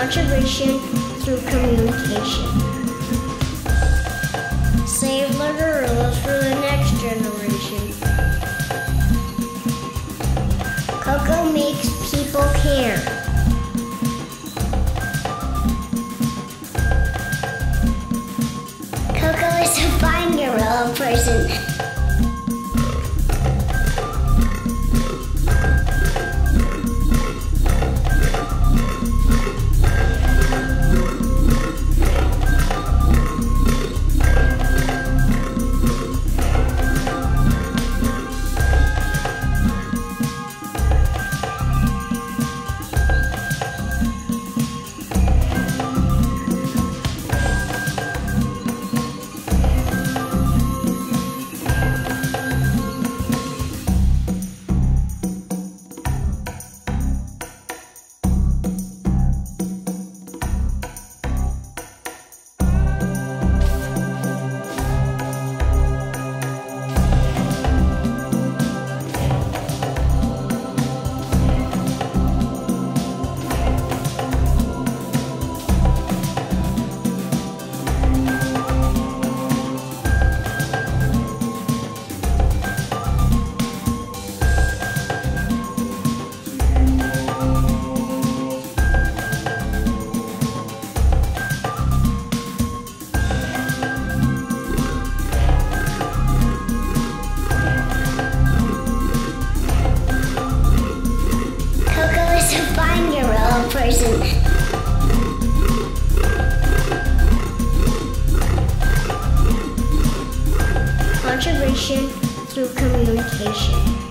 contribution through communication. Save learner rules Conservation through communication.